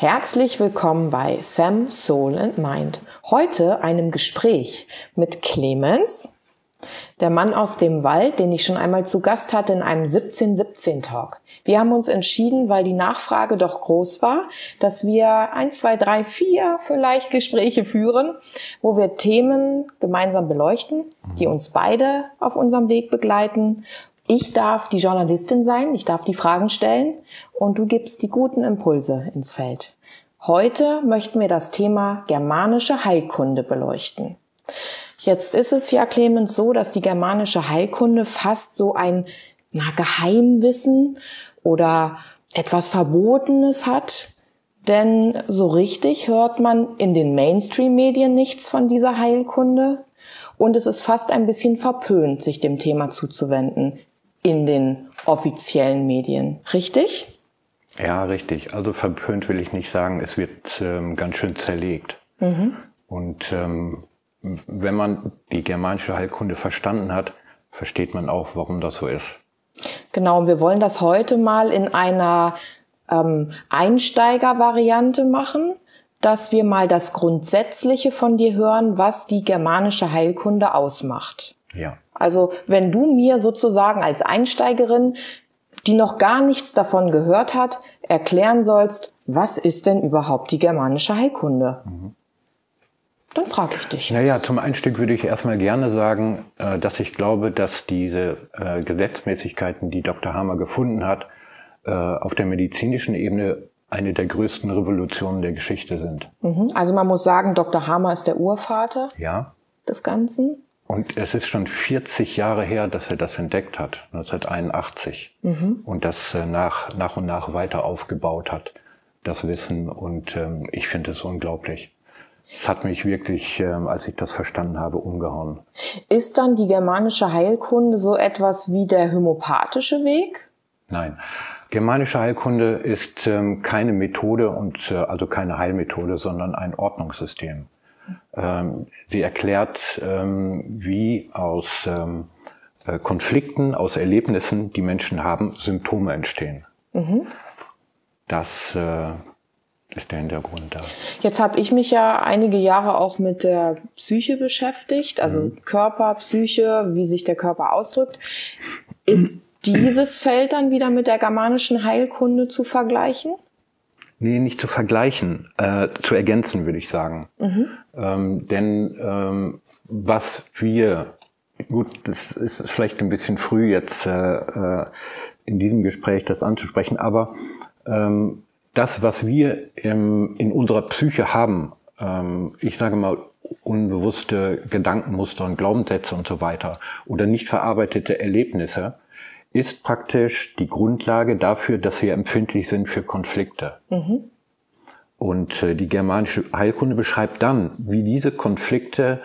Herzlich willkommen bei Sam Soul and Mind. Heute einem Gespräch mit Clemens, der Mann aus dem Wald, den ich schon einmal zu Gast hatte in einem 1717 Talk. Wir haben uns entschieden, weil die Nachfrage doch groß war, dass wir ein, zwei, drei, vier vielleicht Gespräche führen, wo wir Themen gemeinsam beleuchten, die uns beide auf unserem Weg begleiten ich darf die Journalistin sein, ich darf die Fragen stellen und du gibst die guten Impulse ins Feld. Heute möchten wir das Thema germanische Heilkunde beleuchten. Jetzt ist es ja, Clemens, so, dass die germanische Heilkunde fast so ein na, Geheimwissen oder etwas Verbotenes hat. Denn so richtig hört man in den Mainstream-Medien nichts von dieser Heilkunde. Und es ist fast ein bisschen verpönt, sich dem Thema zuzuwenden in den offiziellen Medien. Richtig? Ja, richtig. Also verpönt will ich nicht sagen. Es wird ähm, ganz schön zerlegt. Mhm. Und ähm, wenn man die germanische Heilkunde verstanden hat, versteht man auch, warum das so ist. Genau, und wir wollen das heute mal in einer ähm, Einsteigervariante machen, dass wir mal das Grundsätzliche von dir hören, was die germanische Heilkunde ausmacht. Ja. Also wenn du mir sozusagen als Einsteigerin, die noch gar nichts davon gehört hat, erklären sollst, was ist denn überhaupt die germanische Heilkunde? Mhm. Dann frage ich dich. Naja, zum Einstieg würde ich erstmal gerne sagen, äh, dass ich glaube, dass diese äh, Gesetzmäßigkeiten, die Dr. Hammer gefunden hat, äh, auf der medizinischen Ebene eine der größten Revolutionen der Geschichte sind. Mhm. Also man muss sagen, Dr. Hammer ist der Urvater ja. des Ganzen. Und es ist schon 40 Jahre her, dass er das entdeckt hat, 1981. Mhm. Und das äh, nach, nach und nach weiter aufgebaut hat, das Wissen. Und ähm, ich finde es unglaublich. Es hat mich wirklich, ähm, als ich das verstanden habe, umgehauen. Ist dann die germanische Heilkunde so etwas wie der homöopathische Weg? Nein. Germanische Heilkunde ist ähm, keine Methode und äh, also keine Heilmethode, sondern ein Ordnungssystem. Ähm, sie erklärt, ähm, wie aus ähm, äh, Konflikten, aus Erlebnissen, die Menschen haben, Symptome entstehen. Mhm. Das äh, ist der Hintergrund da. Jetzt habe ich mich ja einige Jahre auch mit der Psyche beschäftigt, also mhm. Körper, Psyche, wie sich der Körper ausdrückt. Ist dieses Feld dann wieder mit der germanischen Heilkunde zu vergleichen? Nee, nicht zu vergleichen, äh, zu ergänzen, würde ich sagen. Mhm. Ähm, denn ähm, was wir, gut, das ist vielleicht ein bisschen früh jetzt äh, äh, in diesem Gespräch das anzusprechen, aber ähm, das, was wir im, in unserer Psyche haben, ähm, ich sage mal, unbewusste Gedankenmuster und Glaubenssätze und so weiter oder nicht verarbeitete Erlebnisse, ist praktisch die Grundlage dafür, dass wir empfindlich sind für Konflikte. Mhm. Und äh, die germanische Heilkunde beschreibt dann, wie diese Konflikte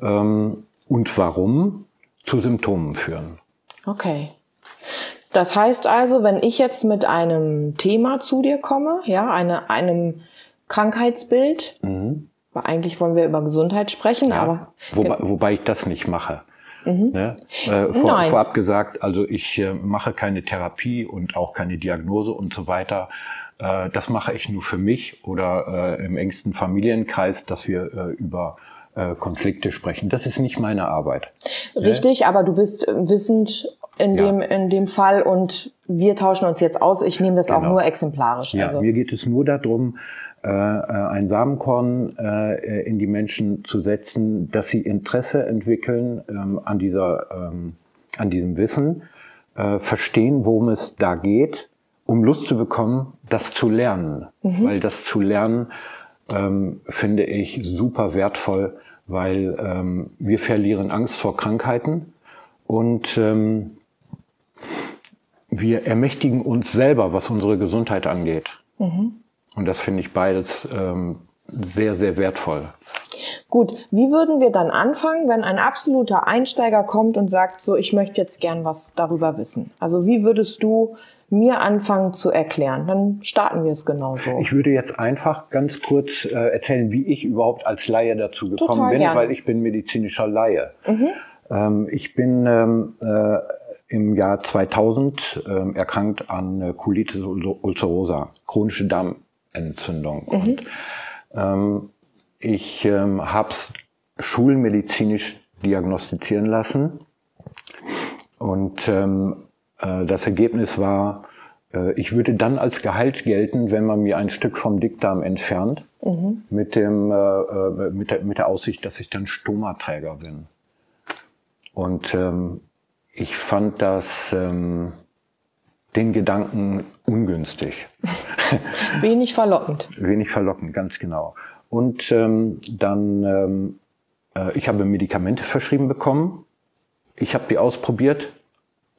ähm, und warum zu Symptomen führen. Okay. Das heißt also, wenn ich jetzt mit einem Thema zu dir komme, ja, eine, einem Krankheitsbild, mhm. eigentlich wollen wir über Gesundheit sprechen, ja, aber. Wobei, wobei ich das nicht mache. Mhm. Ne? Äh, vor, vorab gesagt, also ich äh, mache keine Therapie und auch keine Diagnose und so weiter. Äh, das mache ich nur für mich oder äh, im engsten Familienkreis, dass wir äh, über äh, Konflikte sprechen. Das ist nicht meine Arbeit. Richtig, ne? aber du bist wissend in ja. dem in dem Fall und wir tauschen uns jetzt aus. Ich nehme das genau. auch nur exemplarisch. Ja, also. mir geht es nur darum, ein Samenkorn äh, in die Menschen zu setzen, dass sie Interesse entwickeln ähm, an dieser, ähm, an diesem Wissen, äh, verstehen, worum es da geht, um Lust zu bekommen, das zu lernen. Mhm. Weil das zu lernen ähm, finde ich super wertvoll, weil wir verlieren Angst vor Krankheiten und wir ermächtigen uns selber, was unsere Gesundheit angeht. Mhm. Und das finde ich beides ähm, sehr, sehr wertvoll. Gut, wie würden wir dann anfangen, wenn ein absoluter Einsteiger kommt und sagt, so, ich möchte jetzt gern was darüber wissen? Also wie würdest du mir anfangen zu erklären? Dann starten wir es genauso. Ich würde jetzt einfach ganz kurz äh, erzählen, wie ich überhaupt als Laie dazu gekommen Total bin, gerne. weil ich bin medizinischer Laie. Mhm. Ähm, ich bin ähm, äh, im Jahr 2000 ähm, erkrankt an äh, Colitis ulcerosa, chronische Darm Lungenentzündung. Mhm. Und ähm, ich ähm, habe es schulmedizinisch diagnostizieren lassen. Und ähm, äh, das Ergebnis war, äh, ich würde dann als Gehalt gelten, wenn man mir ein Stück vom Dickdarm entfernt, mhm. mit, dem, äh, äh, mit, der, mit der Aussicht, dass ich dann Stomaträger bin. Und ähm, ich fand das ähm, den Gedanken ungünstig. Wenig verlockend. Wenig verlockend, ganz genau. Und ähm, dann, ähm, äh, ich habe Medikamente verschrieben bekommen. Ich habe die ausprobiert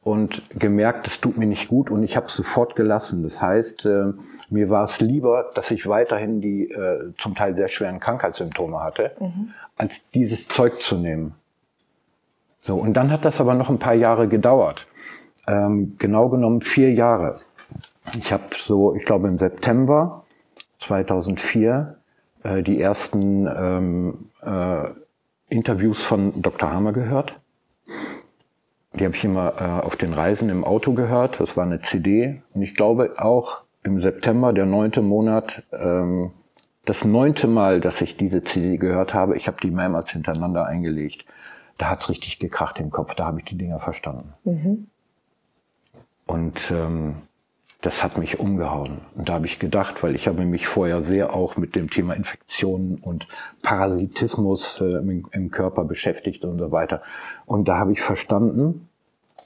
und gemerkt, es tut mir nicht gut und ich habe es sofort gelassen. Das heißt, äh, mir war es lieber, dass ich weiterhin die äh, zum Teil sehr schweren Krankheitssymptome hatte, mhm. als dieses Zeug zu nehmen. So, und dann hat das aber noch ein paar Jahre gedauert. Ähm, genau genommen vier Jahre. Ich habe so, ich glaube im September 2004 äh, die ersten ähm, äh, Interviews von Dr. Hammer gehört. Die habe ich immer äh, auf den Reisen im Auto gehört. Das war eine CD. Und ich glaube auch im September, der neunte Monat, ähm, das neunte Mal, dass ich diese CD gehört habe, ich habe die mehrmals hintereinander eingelegt da hat's richtig gekracht im Kopf, da habe ich die Dinger verstanden. Mhm. Und ähm, das hat mich umgehauen. Und da habe ich gedacht, weil ich habe mich vorher sehr auch mit dem Thema Infektionen und Parasitismus äh, im, im, Körper beschäftigt und so weiter. Und da habe ich verstanden,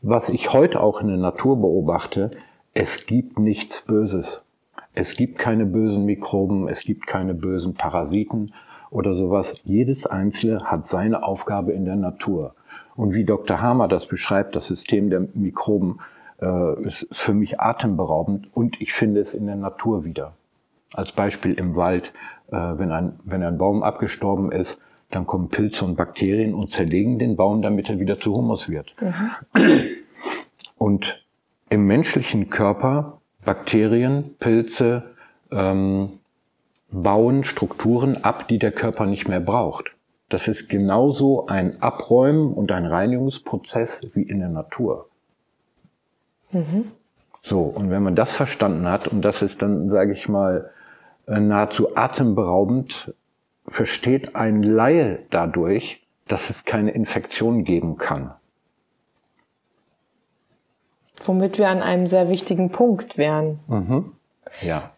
was ich heute auch in der Natur beobachte, es gibt nichts Böses. Es gibt keine bösen Mikroben, es gibt keine bösen Parasiten, oder sowas. Jedes Einzelne hat seine Aufgabe in der Natur. Und wie Dr. Hamer das beschreibt, das System der Mikroben, äh, ist für mich atemberaubend und ich finde es in der Natur wieder. Als Beispiel im Wald, äh, wenn, ein, wenn ein Baum abgestorben ist, dann kommen Pilze und Bakterien und zerlegen den Baum, damit er wieder zu Humus wird. Mhm. Und im menschlichen Körper Bakterien, Pilze, ähm, bauen Strukturen ab, die der Körper nicht mehr braucht. Das ist genauso ein Abräumen und ein Reinigungsprozess wie in der Natur. Mhm. So, und wenn man das verstanden hat, und das ist dann, sage ich mal, äh, nahezu atemberaubend, versteht ein Laie dadurch, dass es keine Infektion geben kann. Womit wir an einem sehr wichtigen Punkt wären. Mhm. Ja.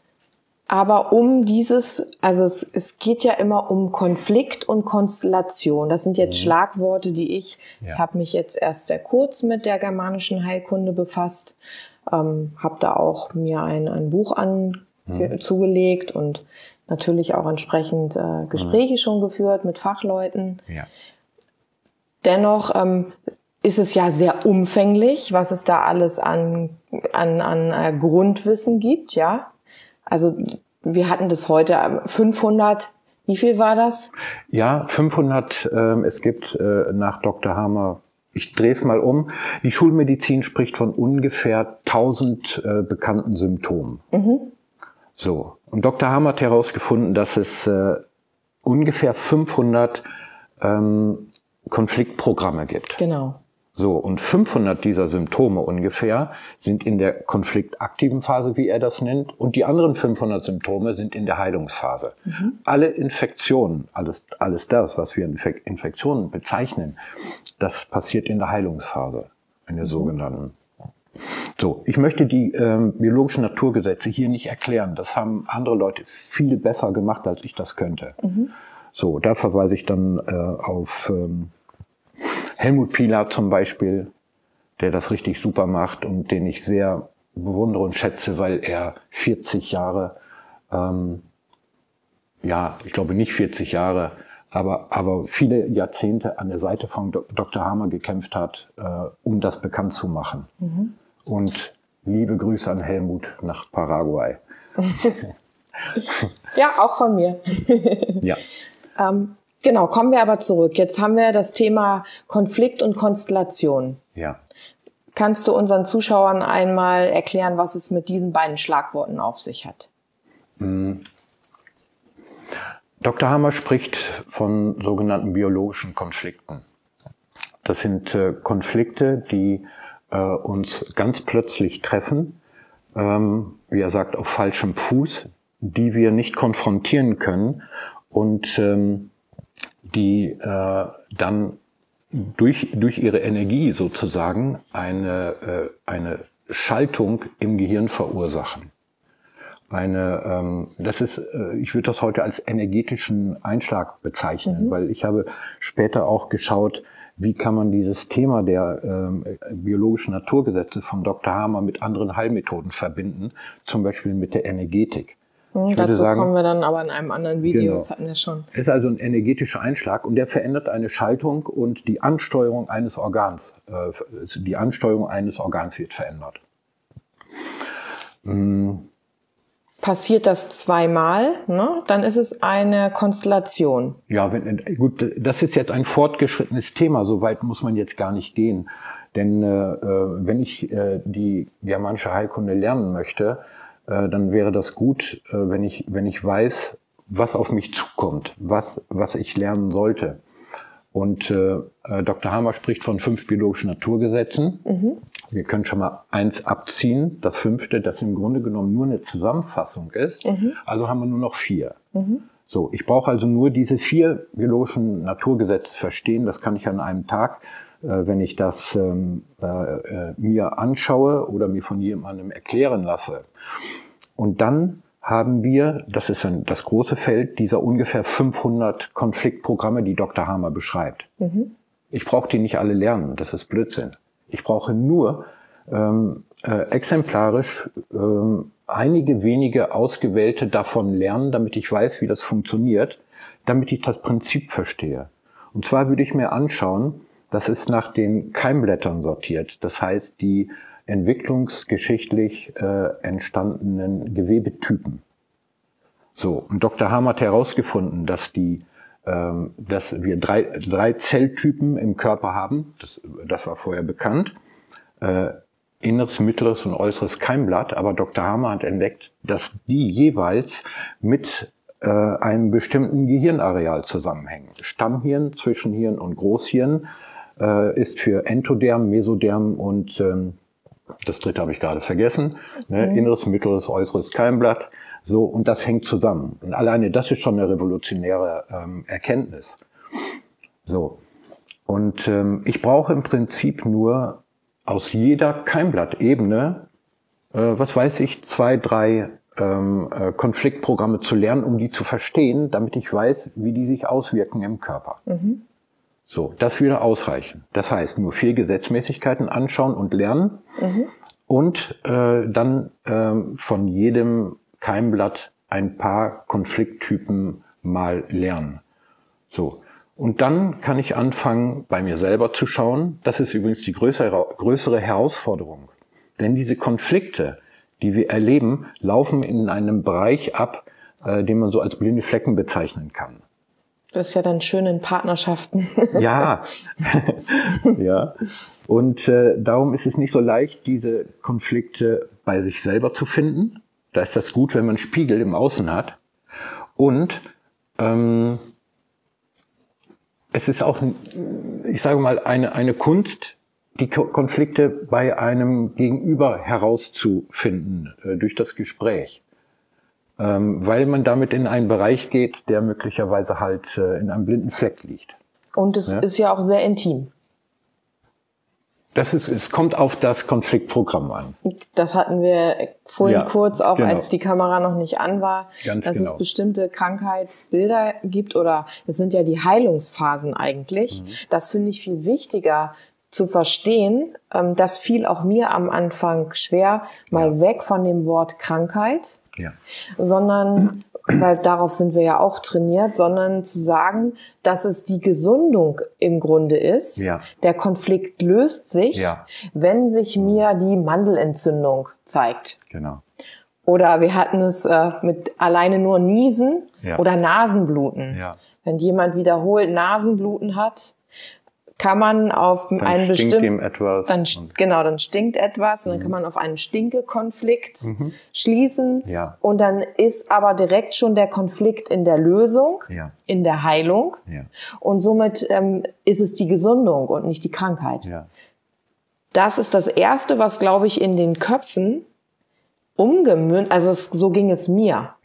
Aber um dieses, also es, es geht ja immer um Konflikt und Konstellation. Das sind jetzt mhm. Schlagworte, die ich, ja. ich habe mich jetzt erst sehr kurz mit der germanischen Heilkunde befasst, ähm, habe da auch mir ein, ein Buch an mhm. zugelegt und natürlich auch entsprechend äh, Gespräche mhm. schon geführt mit Fachleuten. Ja. Dennoch ähm, ist es ja sehr umfänglich, was es da alles an, an, an äh, Grundwissen gibt, ja. Also wir hatten das heute 500. Ähm, wie viel war das? Ja, 500. Äh, es gibt äh, nach Dr. Hammer ich drehe es mal um. Die Schulmedizin spricht von ungefähr 1000 äh, bekannten Symptomen. Mhm. So. Und Dr. Hammer hat herausgefunden, dass es äh, ungefähr 500 ähm, Konfliktprogramme gibt. Genau. So, und 500 dieser Symptome ungefähr sind in der konfliktaktiven Phase, wie er das nennt, und die anderen 500 Symptome sind in der Heilungsphase. Mhm. Alle Infektionen, alles, alles das, was wir Infektionen bezeichnen, das passiert in der Heilungsphase, in der mhm. sogenannten. So, ich möchte die ähm, biologischen Naturgesetze hier nicht erklären. Das haben andere Leute viel besser gemacht, als ich das könnte. Mhm. So, da verweise ich dann äh, auf ähm, Helmut Pilar zum Beispiel, der das richtig super macht und den ich sehr bewundere und schätze, weil er 40 Jahre, ähm, ja, ich glaube nicht 40 Jahre, aber, aber viele Jahrzehnte an der Seite von Dr. Hammer gekämpft hat, äh, um das bekannt zu machen. Mhm. Und liebe Grüße an Helmut nach Paraguay. ja, auch von mir. ja. Ähm, Genau, kommen wir aber zurück. Jetzt haben wir das Thema Konflikt und Konstellation. Ja. Kannst du unseren Zuschauern einmal erklären, was es mit diesen beiden Schlagworten auf sich hat? Mhm. Dr. Hammer spricht von sogenannten biologischen Konflikten. Das sind äh, Konflikte, die äh, uns ganz plötzlich treffen, ähm, wie er sagt, auf falschem Fuß, die wir nicht konfrontieren können und ähm, die äh, dann durch, durch ihre Energie sozusagen eine, äh, eine Schaltung im Gehirn verursachen. Eine, ähm, das ist, äh, ich würde das heute als energetischen Einschlag bezeichnen, mhm. weil ich habe später auch geschaut, wie kann man dieses Thema der ähm, biologischen Naturgesetze von Dr. Hamer mit anderen Heilmethoden verbinden, zum Beispiel mit der Energetik. Ich dazu sagen, kommen wir dann aber in einem anderen Video, genau. das hatten wir schon. Es ist also ein energetischer Einschlag und der verändert eine Schaltung und die Ansteuerung eines Organs. Äh, die Ansteuerung eines Organs wird verändert. Hm. Passiert das zweimal, ne? dann ist es eine Konstellation. Ja, wenn, gut, das ist jetzt ein fortgeschrittenes Thema, so weit muss man jetzt gar nicht gehen. Denn äh, äh wenn ich äh, die germanische Heilkunde lernen möchte, äh, dann wäre das gut, äh, wenn ich, wenn ich weiß, was auf mich zukommt, was, was ich lernen sollte. Und äh, äh Dr. Hamer spricht von fünf biologischen Naturgesetzen. Mhm. Wir können schon mal eins abziehen, das fünfte, das im Grunde genommen nur eine Zusammenfassung ist. Mhm. Also haben wir nur noch vier. Mhm. So, ich brauche also nur diese vier biologischen Naturgesetze verstehen. Das kann ich an einem Tag. Äh, wenn ich das ähm, äh, äh, mir anschaue oder mir von jemandem erklären lasse. Und dann haben wir, das ist ein, das große Feld dieser ungefähr 500 Konfliktprogramme, die Dr. Hamer beschreibt. Mhm. Ich brauche die nicht alle lernen, das ist Blödsinn. Ich brauche nur ähm, äh, exemplarisch ähm, einige wenige ausgewählte davon lernen, damit ich weiß, wie das funktioniert, damit ich das Prinzip verstehe. Und zwar würde ich mir anschauen, das ist nach den Keimblättern sortiert. Das heißt, die entwicklungsgeschichtlich äh, entstandenen Gewebetypen. So, und Dr. Ham hat herausgefunden, dass die ähm, dass wir drei, drei Zelltypen im Körper haben, das, das war vorher bekannt, äh, inneres, mittleres und äußeres Keimblatt, aber Dr. Hammer hat entdeckt, dass die jeweils mit äh, einem bestimmten Gehirnareal zusammenhängen. Stammhirn, Zwischenhirn und Großhirn äh, ist für Entoderm, Mesoderm und ähm, das dritte habe ich gerade vergessen, ne? Mhm. inneres, mittleres, äußeres Keimblatt. So, und das hängt zusammen. Und alleine das ist schon eine revolutionäre ähm, Erkenntnis. So. Und ähm, ich brauche im Prinzip nur aus jeder Keimblattebene, äh, was weiß ich, zwei, drei ähm, äh, Konfliktprogramme zu lernen, um die zu verstehen, damit ich weiß, wie die sich auswirken im Körper. Mhm. So, das würde ausreichen. Das heißt, nur vier Gesetzmäßigkeiten anschauen und lernen mhm. und äh, dann äh, von jedem Keimblatt ein paar Konflikttypen mal lernen. So. Und dann kann ich anfangen, bei mir selber zu schauen. Das ist übrigens die größere, größere Herausforderung. Denn diese Konflikte, die wir erleben, laufen in einem Bereich ab, äh, den man so als blinde Flecken bezeichnen kann. Das ist ja dann schön in Partnerschaften. ja, ja. Und äh, darum ist es nicht so leicht, diese Konflikte bei sich selber zu finden. Da ist das gut, wenn man Spiegel im Außen hat. Und ähm, es ist auch, ich sage mal, eine, eine Kunst, die Konflikte bei einem Gegenüber herauszufinden äh, durch das Gespräch weil man damit in einen Bereich geht, der möglicherweise halt äh, in einem blinden Fleck liegt. Und es ja? ist ja auch sehr intim. Das ist, es kommt auf das Konfliktprogramm an. Das hatten wir vorhin ja, kurz, auch genau. als die Kamera noch nicht an war, Ganz dass genau. es bestimmte Krankheitsbilder gibt oder es sind ja die Heilungsphasen eigentlich. Mhm. Das finde ich viel wichtiger zu verstehen. Ähm, das fiel auch mir am Anfang schwer, mal ja. weg von dem Wort Krankheit ja. sondern, weil darauf sind wir ja auch trainiert, sondern zu sagen, dass es die Gesundung im Grunde ist. Ja. Der Konflikt löst sich, ja. wenn sich mir die Mandelentzündung zeigt. Genau. Oder wir hatten es äh, mit alleine nur Niesen ja. oder Nasenbluten. Ja. Wenn jemand wiederholt Nasenbluten hat, kann man auf dann einen bestimmten etwas dann genau dann stinkt etwas und dann mhm. kann man auf einen Stinkekonflikt mhm. schließen ja. und dann ist aber direkt schon der Konflikt in der Lösung ja. in der Heilung ja. und somit ähm, ist es die Gesundung und nicht die Krankheit das ist das erste was glaube ich in den Köpfen umgemünzt also es, so ging es mir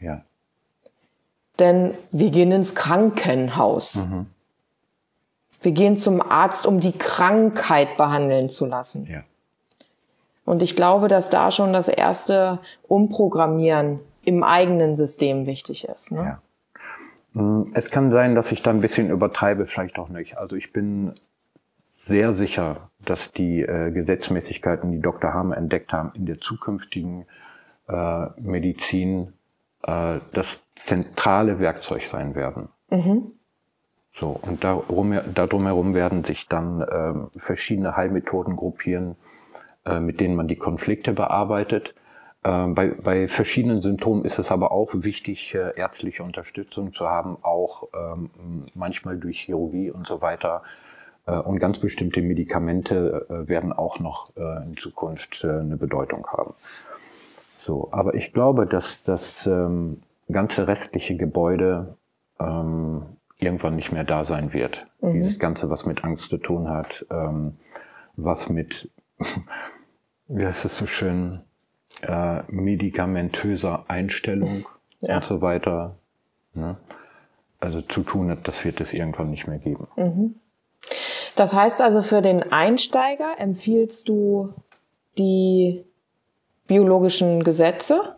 Denn wir gehen ins Krankenhaus. Mhm. Wir gehen zum Arzt, um die Krankheit behandeln zu lassen. Ja. Und ich glaube, dass da schon das erste Umprogrammieren im eigenen System wichtig ist. Ne? Ja. Hm, es kann sein, dass ich da ein bisschen übertreibe, vielleicht auch nicht. Also ich bin sehr sicher, dass die äh, Gesetzmäßigkeiten, die Dr. Hamer entdeckt haben, in der zukünftigen äh, Medizin äh, das zentrale Werkzeug sein werden. Mhm. So, und darum, darum herum werden sich dann äh, verschiedene Heilmethoden gruppieren, äh, mit denen man die Konflikte bearbeitet. Äh, bei, bei verschiedenen Symptomen ist es aber auch wichtig, äh, ärztliche Unterstützung zu haben, auch ähm, manchmal durch Chirurgie und so weiter. Äh, und ganz bestimmte Medikamente äh, werden auch noch äh, in Zukunft eine Bedeutung haben. So, aber ich glaube, dass das ähm, ganze restliche Gebäude ähm, irgendwann nicht mehr da sein wird. Mhm. Dieses Ganze, was mit Angst zu tun hat, ähm, was mit, wie heißt es so schön, äh, medikamentöser Einstellung ja. und so weiter. Ne? Also zu tun hat, das wird es irgendwann nicht mehr geben. Mhm. Das heißt also, für den Einsteiger empfiehlst du die biologischen Gesetze?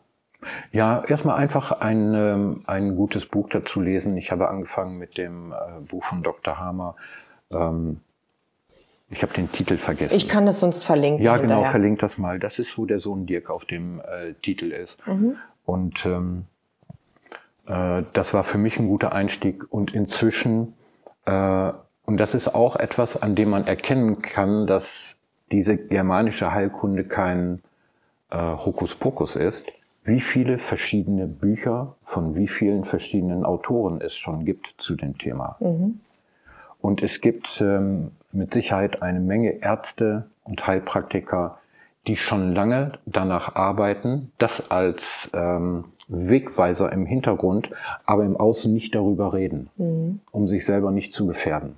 Ja, erstmal einfach ein, ähm, ein gutes Buch dazu lesen. Ich habe angefangen mit dem äh, Buch von Dr. Hamer. Ähm, ich habe den Titel vergessen. Ich kann das sonst verlinken. Ja, genau, hinterher. verlinkt das mal. Das ist, wo der Sohn Dirk auf dem äh, Titel ist. Mhm. Und ähm, äh, das war für mich ein guter Einstieg. Und inzwischen, äh, und das ist auch etwas, an dem man erkennen kann, dass diese germanische Heilkunde kein äh, Hokuspokus ist, wie viele verschiedene Bücher von wie vielen verschiedenen Autoren es schon gibt zu dem Thema. Mhm. Und es gibt ähm, mit Sicherheit eine Menge Ärzte und Heilpraktiker, die schon lange danach arbeiten, das als ähm, Wegweiser im Hintergrund, aber im Außen nicht darüber reden, mhm. um sich selber nicht zu gefährden.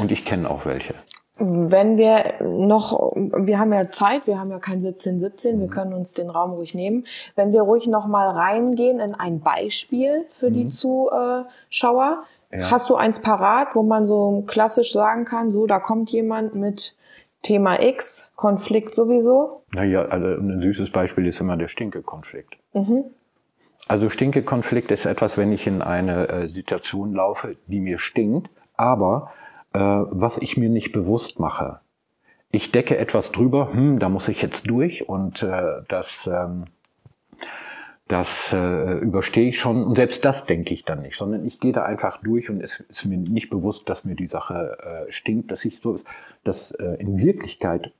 Und ich kenne auch welche wenn wir noch, wir haben ja Zeit, wir haben ja kein 1717, mhm. wir können uns den Raum ruhig nehmen. Wenn wir ruhig noch mal reingehen in ein Beispiel für mhm. die Zuschauer, ja. hast du eins parat, wo man so klassisch sagen kann, so da kommt jemand mit Thema X, Konflikt sowieso? Naja, also ein süßes Beispiel ist immer der Stinke-Konflikt. Mhm. Also Stinke-Konflikt ist etwas, wenn ich in eine äh, Situation laufe, die mir stinkt, aber was ich mir nicht bewusst mache. Ich decke etwas drüber, hm, da muss ich jetzt durch und äh, das, ähm, das äh, überstehe ich schon. Und selbst das denke ich dann nicht, sondern ich gehe da einfach durch und es ist mir nicht bewusst, dass mir die Sache äh, stinkt, dass ich so das äh, in Wirklichkeit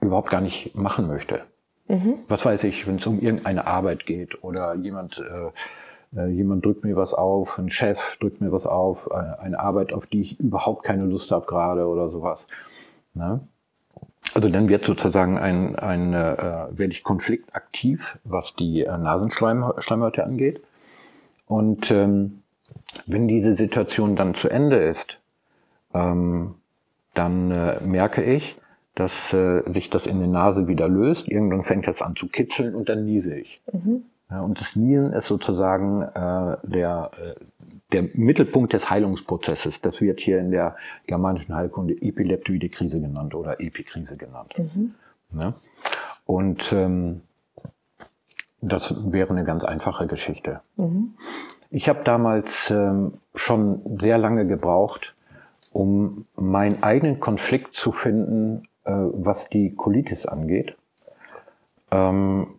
überhaupt gar nicht machen möchte. Mhm. Was weiß ich, wenn es um irgendeine Arbeit geht oder jemand äh, äh, jemand drückt mir was auf, ein Chef drückt mir was auf, äh, eine Arbeit, auf die ich überhaupt keine Lust habe gerade oder sowas. Ne? Also dann wird sozusagen ein, ein äh, werde ich konfliktaktiv, was die äh, Nasenschleimhäute angeht. Und ähm, wenn diese Situation dann zu Ende ist, ähm, dann äh, merke ich, dass äh, sich das in der Nase wieder löst. Irgendwann fängt das an zu kitzeln und dann niese ich. Mhm. Und das Nieren ist sozusagen äh, der, äh, der Mittelpunkt des Heilungsprozesses. Das wird hier in der germanischen Heilkunde epileptoide Krise genannt oder Epikrise genannt. Mhm. Ja? Und ähm, das wäre eine ganz einfache Geschichte. Mhm. Ich habe damals ähm, schon sehr lange gebraucht, um meinen eigenen Konflikt zu finden, äh, was die Colitis angeht. Ähm,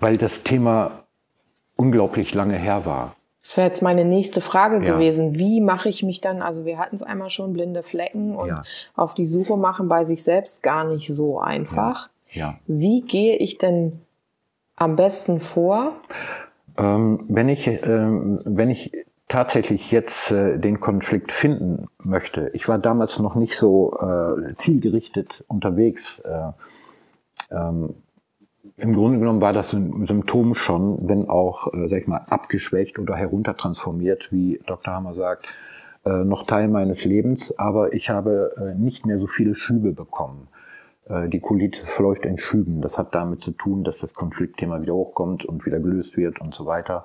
weil das Thema unglaublich lange her war. Das wäre jetzt meine nächste Frage ja. gewesen. Wie mache ich mich dann, also wir hatten es einmal schon, blinde Flecken und ja. auf die Suche machen bei sich selbst gar nicht so einfach. Ja. Wie gehe ich denn am besten vor? Ähm, wenn, ich, ähm, wenn ich tatsächlich jetzt äh, den Konflikt finden möchte, ich war damals noch nicht so äh, zielgerichtet unterwegs. Äh, ähm, im Grunde genommen war das ein Symptom schon, wenn auch, äh, sag ich mal, abgeschwächt oder heruntertransformiert, wie Dr. Hammer sagt, äh, noch Teil meines Lebens, aber ich habe äh, nicht mehr so viele Schübe bekommen. äh, die Colitis verläuft in Schüben. Das hat damit zu tun, dass das Konfliktthema wieder hochkommt und wieder gelöst wird und so weiter.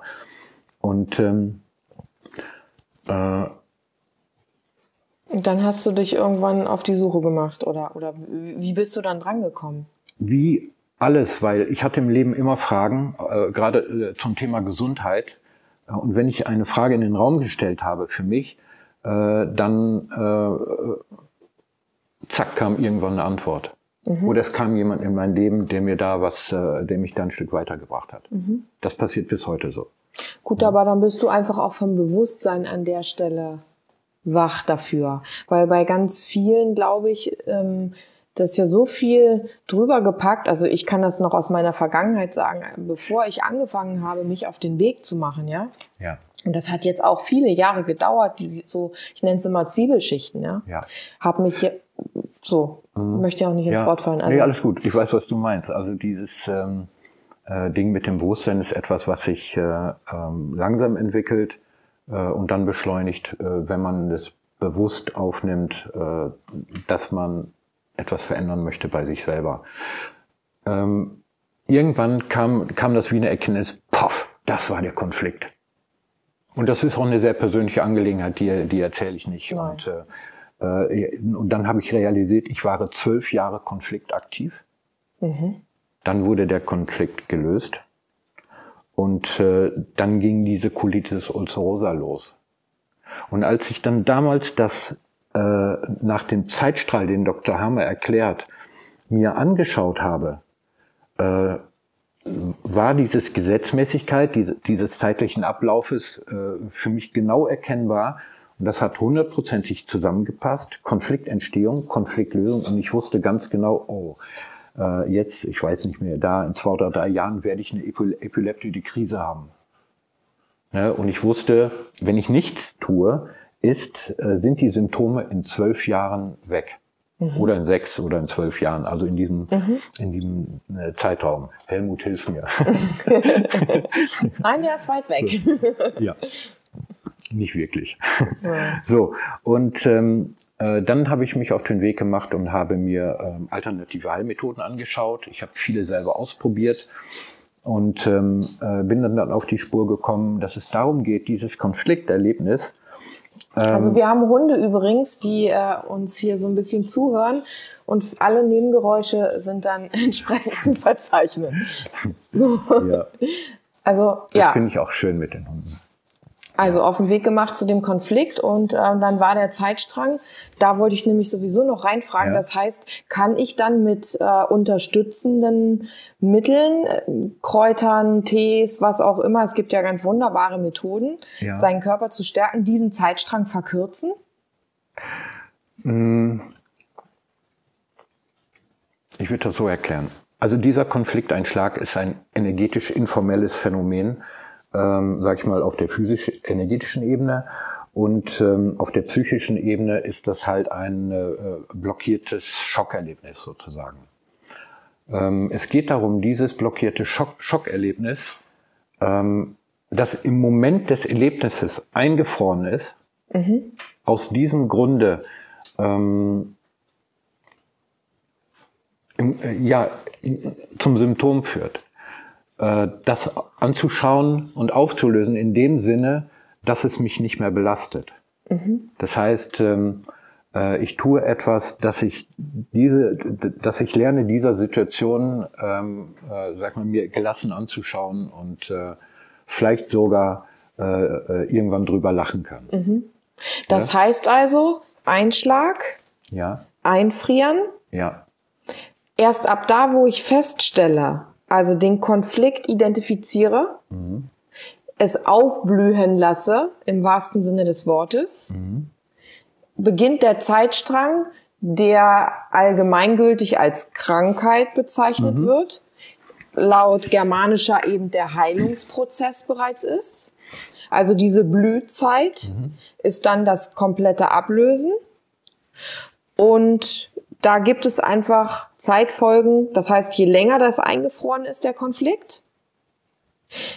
Und ähm, äh, dann hast du dich irgendwann auf die Suche gemacht oder, oder wie bist du dann drangekommen? Wie alles, weil ich hatte im Leben immer Fragen, äh, gerade äh, zum Thema Gesundheit. Äh, und wenn ich eine Frage in den Raum gestellt habe für mich, äh, dann äh, zack kam irgendwann eine Antwort. Mhm. Oder es kam jemand in mein Leben, der mir da was, äh, der mich da ein Stück weitergebracht hat. Mhm. Das passiert bis heute so. Gut, aber dann bist du einfach auch vom Bewusstsein an der Stelle wach dafür. Weil bei ganz vielen, glaube ich, ähm, das ist ja so viel drüber gepackt. Also ich kann das noch aus meiner Vergangenheit sagen, bevor ich angefangen habe, mich auf den Weg zu machen, ja. Ja. Und das hat jetzt auch viele Jahre gedauert, die so, ich nenne es immer Zwiebelschichten, ja. Ja. Hab mich so, mhm. möchte ja auch nicht ins ja. Wort fallen. Also, nee, alles gut. Ich weiß, was du meinst. Also dieses ähm, äh, Ding mit dem Bewusstsein ist etwas, was sich äh, ähm, langsam entwickelt äh, und dann beschleunigt, äh, wenn man es bewusst aufnimmt, äh, dass man etwas verändern möchte bei sich selber. Ähm, irgendwann kam, kam das wie eine Erkenntnis, poff, das war der Konflikt. Und das ist auch eine sehr persönliche Angelegenheit, die, die erzähle ich nicht. Nein. Und, äh, äh, und dann habe ich realisiert, ich war zwölf Jahre konfliktaktiv. Mhm. Dann wurde der Konflikt gelöst. Und äh, dann ging diese Colitis ulcerosa los. Und als ich dann damals das äh, nach dem Zeitstrahl, den Dr. Hammer erklärt, mir angeschaut habe, äh, war dieses Gesetzmäßigkeit diese, dieses zeitlichen Ablaufes äh, für mich genau erkennbar. Und das hat hundertprozentig zusammengepasst. Konfliktentstehung, Konfliktlösung. Und ich wusste ganz genau, oh, äh, jetzt, ich weiß nicht mehr, da in zwei oder drei Jahren werde ich eine epileptische Krise haben. Und ich wusste, wenn ich nichts tue, ist, äh, sind die Symptome in zwölf Jahren weg. Mhm. Oder in sechs oder in zwölf Jahren, also in diesem, mhm. in diesem äh, Zeitraum. Helmut, hilf mir. Nein, der ist weit weg. ja. Nicht wirklich. Ja. So, und ähm, äh, dann habe ich mich auf den Weg gemacht und habe mir ähm, alternative Heilmethoden angeschaut. Ich habe viele selber ausprobiert und ähm, äh, bin dann, dann auf die Spur gekommen, dass es darum geht, dieses Konflikterlebnis also ähm, wir haben Hunde übrigens, die äh, uns hier so ein bisschen zuhören und alle Nebengeräusche sind dann entsprechend zu verzeichnen. So. Ja. Also das ja. finde ich auch schön mit den Hunden. Also auf den Weg gemacht zu dem Konflikt und äh, dann war der Zeitstrang. Da wollte ich nämlich sowieso noch reinfragen. Ja. Das heißt, kann ich dann mit äh, unterstützenden Mitteln, äh, Kräutern, Tees, was auch immer, es gibt ja ganz wunderbare Methoden, ja. seinen Körper zu stärken, diesen Zeitstrang verkürzen? Mm. Ich würde das so erklären. Also dieser Konflikteinschlag ist ein energetisch informelles Phänomen ähm, sag ich mal, auf der physisch-energetischen Ebene. Und ähm, auf der psychischen Ebene ist das halt ein äh, blockiertes Schockerlebnis sozusagen. Ähm, es geht darum, dieses blockierte Schock Schockerlebnis, ähm, das im Moment des Erlebnisses eingefroren ist, mhm. aus diesem Grunde ähm, im, äh, ja, zum Symptom führt. Äh, das anzuschauen und aufzulösen in dem Sinne, dass es mich nicht mehr belastet. Mhm. Das heißt, ähm, äh, ich tue etwas, dass ich diese, dass ich lerne, dieser Situation, ähm, äh, sag mal, mir gelassen anzuschauen und äh, vielleicht sogar äh, äh, irgendwann drüber lachen kann. Mhm. Das ja? heißt also, Einschlag, ja. einfrieren. Ja. Erst ab da, wo ich feststelle, also den Konflikt identifiziere, mhm. es aufblühen lasse, im wahrsten Sinne des Wortes, mhm. beginnt der Zeitstrang, der allgemeingültig als Krankheit bezeichnet mhm. wird, laut germanischer eben der Heilungsprozess bereits ist. Also diese Blühzeit mhm. ist dann das komplette Ablösen. Und da gibt es einfach Zeitfolgen. Das heißt, je länger das eingefroren ist, der Konflikt,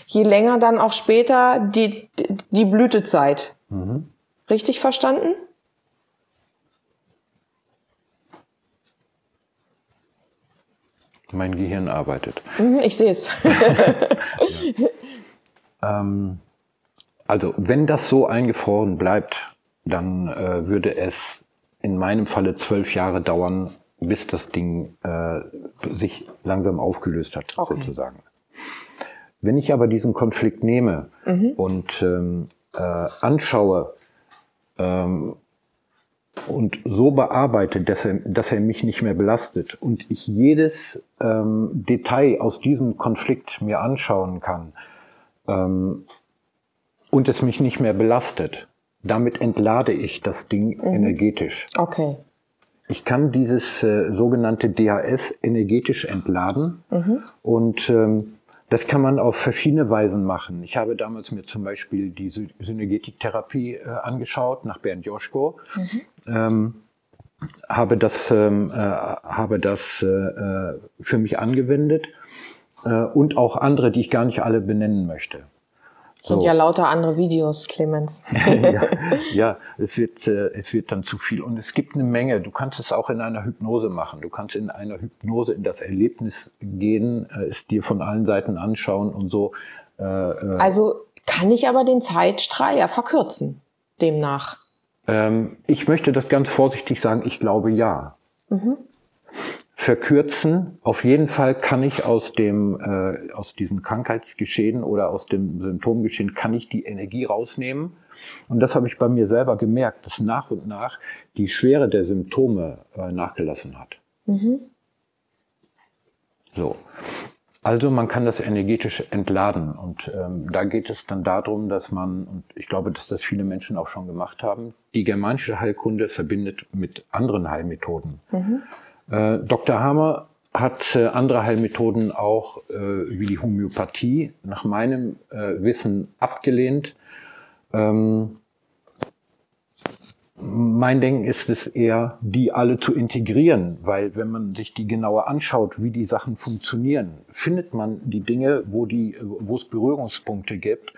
je länger dann auch später die, die Blütezeit. Mhm. Richtig verstanden? mein Gehirn arbeitet. Mhm, ich sehe es. ja. ähm, also, wenn das so eingefroren bleibt, dann äh, würde es in meinem Falle zwölf Jahre dauern, bis das Ding äh, sich langsam aufgelöst hat, okay. sozusagen. Wenn ich aber diesen Konflikt nehme mhm. und ähm, äh, anschaue ähm, und so bearbeite, dass er, dass er mich nicht mehr belastet und ich jedes ähm, Detail aus diesem Konflikt mir anschauen kann ähm, und es mich nicht mehr belastet, damit entlade ich das Ding mhm. energetisch. Okay. Ich kann dieses äh, sogenannte DHS energetisch entladen mhm. und ähm, das kann man auf verschiedene Weisen machen. Ich habe damals mir zum Beispiel die Synergetiktherapie äh, angeschaut nach Bernd Joschko. Mhm. Ähm, habe das, ähm, äh, habe das äh, äh für mich angewendet äh, und auch andere, die ich gar nicht alle benennen möchte. So. Und ja lauter andere Videos, Clemens. ja, ja, es wird, äh, es wird dann zu viel. Und es gibt eine Menge. Du kannst es auch in einer Hypnose machen. Du kannst in einer Hypnose in das Erlebnis gehen, äh, es dir von allen Seiten anschauen und so. Äh, äh, also kann ich aber den Zeitstrahl ja verkürzen, demnach. Ähm, ich möchte das ganz vorsichtig sagen, ich glaube ja. Mhm verkürzen. Auf jeden Fall kann ich aus dem, äh, aus diesem Krankheitsgeschehen oder aus dem Symptomgeschehen kann ich die Energie rausnehmen. Und das habe ich bei mir selber gemerkt, dass nach und nach die Schwere der Symptome äh, nachgelassen hat. Mhm. So. Also man kann das energetisch entladen und ähm, da geht es dann darum, dass man, und ich glaube, dass das viele Menschen auch schon gemacht haben, die germanische Heilkunde verbindet mit anderen Heilmethoden. Mhm. Äh, Dr. Hammer hat äh, andere Heilmethoden auch äh, wie die Homöopathie nach meinem Wissen abgelehnt. Ähm, mein Denken ist es eher, die alle zu integrieren, weil wenn man sich die genauer anschaut, wie die Sachen funktionieren, findet man die Dinge, wo die, wo es Berührungspunkte gibt,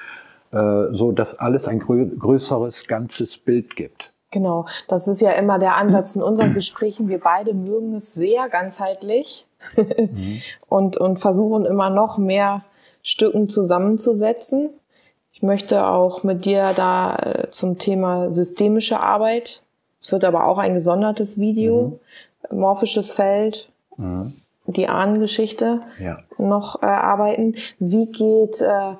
so dass alles ein grö größeres ganzes Bild gibt. Genau, das ist ja immer der Ansatz in unseren Gesprächen. Wir beide mögen es sehr ganzheitlich mhm. und, und versuchen immer noch mehr Stücken zusammenzusetzen. Ich möchte auch mit dir da äh, zum Thema systemische Arbeit, es wird aber auch ein gesondertes Video, mhm. morphisches Feld, mhm. die Ahnengeschichte ja. noch äh, arbeiten. Wie geht äh,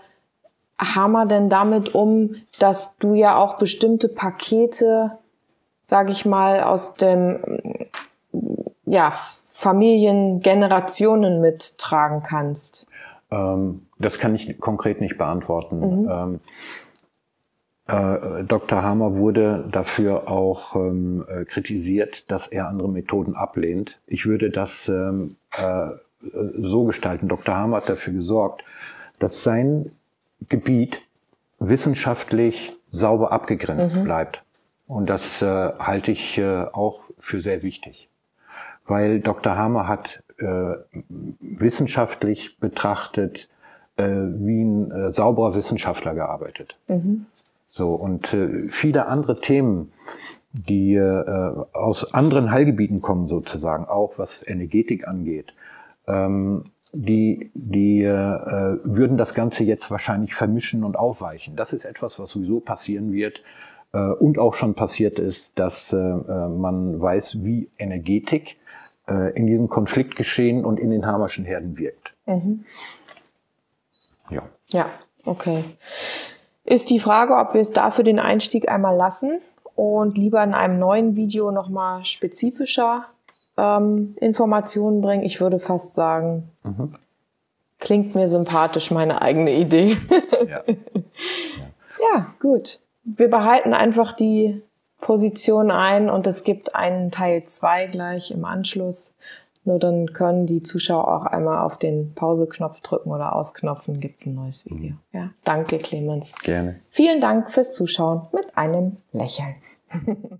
Hammer denn damit um, dass du ja auch bestimmte Pakete, sage ich mal, aus dem ja, Familiengenerationen mittragen kannst? Ähm, das kann ich konkret nicht beantworten. Mhm. Ähm, äh, Dr. Hammer wurde dafür auch ähm, äh, kritisiert, dass er andere Methoden ablehnt. Ich würde das ähm, äh, so gestalten. Dr. Hammer hat dafür gesorgt, dass sein Gebiet wissenschaftlich sauber abgegrenzt mhm. bleibt. Und das äh, halte ich äh, auch für sehr wichtig. Weil Dr. Hamer hat äh, wissenschaftlich betrachtet äh, wie ein äh, sauberer Wissenschaftler gearbeitet. Mhm. So, und äh, viele andere Themen, die äh, aus anderen Heilgebieten kommen sozusagen, auch was Energetik angeht, ähm, die, die äh, würden das Ganze jetzt wahrscheinlich vermischen und aufweichen. Das ist etwas, was sowieso passieren wird äh, und auch schon passiert ist, dass äh, äh man weiß, wie Energetik äh, in diesem Konflikt geschehen und in den Hamerschen Herden wirkt. Mhm. Ja. Ja, okay. Ist die Frage, ob wir es dafür den Einstieg einmal lassen und lieber in einem neuen Video nochmal spezifischer ähm, Informationen bringen. Ich würde fast sagen, mhm. klingt mir sympathisch, meine eigene Idee. ja. ja. ja, gut. Wir behalten einfach die Position ein und es gibt einen Teil 2 gleich im Anschluss. Nur dann können die Zuschauer auch einmal auf den Pause-Knopf drücken oder ausknopfen, gibt es ein neues Video. Mhm. Ja, danke, Clemens. Gerne. Vielen Dank fürs Zuschauen mit einem Lächeln.